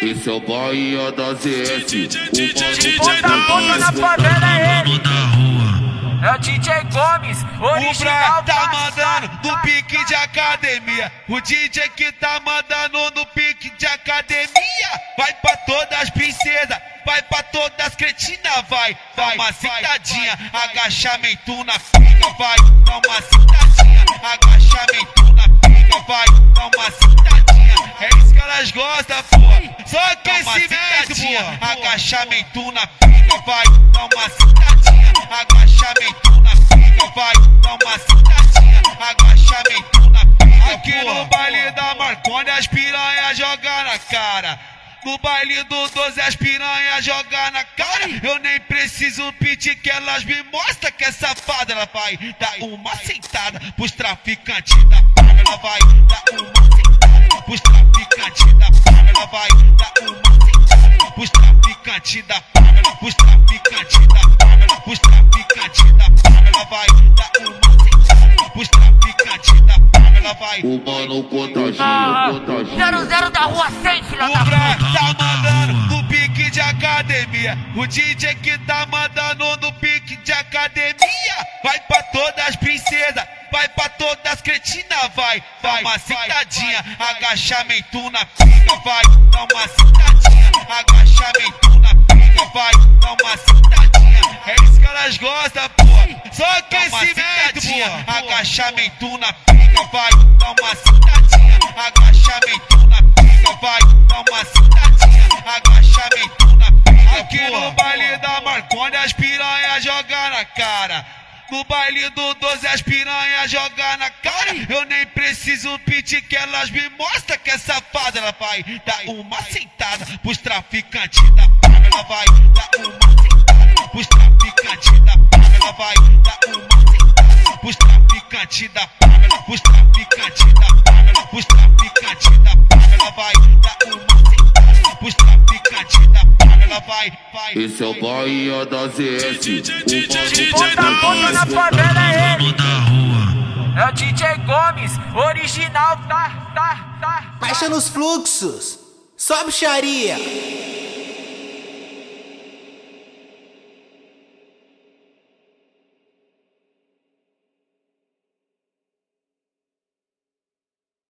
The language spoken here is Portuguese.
Esse é o Bahia da ZS. Ponta a ponta na favela é ele. É o DJ Gomes, O original Bra tá mandando no pique de academia. O DJ que tá mandando no pique de academia. Vai pra todas as princesas, vai pra todas as cretinas, vai. Dá uma sentadinha, agachamento na pica, vai. Dá uma sentadinha, agachamento Só aquecimento, pô. Agachamento na pica, vai. Dá uma sentadinha, agachamento na pica, vai. Dá uma sentadinha, agachamento na pica. Aqui no baile da Marconi as piranhas jogam na cara. No baile do 12 as piranhas jogam na cara. Eu nem preciso pedir que elas me mostram que é safada. Ela vai dar uma sentada pros traficantes da praga. Ela vai dar uma sentada pros traficantes da praga. Vai dar uma pros traficantes da praga. Pros traficantes da praga. Pros traficantes da praga. Ela vai dar uma pros traficantes da praga. Ela vai. O mano contagia, Ah, contagia. 00 da rua 100, filha O da puta. tá mandando no pique de academia. O DJ que tá mandando no pique de academia. Vai pra todas as princesas, vai pra todas as cretinas, vai. Dá uma sentadinha, agachamento na pica, vai. Dá uma sentadinha, agachamento na pica, vai. Dá uma sentadinha, é isso que elas gostam, pô. Só aquecimento, pô. Agachamento na pica, vai. Dá uma sentadinha, agachamento na pica, vai. Dá uma sentadinha, agachamento na pica. Aqui no baile da Marconi as piranhas jogam na cara. No baile do 12 as piranhas jogam na cara. Eu nem preciso pedir que elas me mostram que é safada. Ela vai dar uma sentada pros traficantes da praga. Ela vai dar uma sentada pros traficantes da praga. Ela vai dar uma sentada pros traficantes da praga. Pros traficantes da praga. Pros traficantes Esse é o Bahia da ZS. O Ponta a ponta na favela é ele. É o DJ Gomes, original, tá, tá, tá. Baixa nos fluxos. Sobe, Xaria.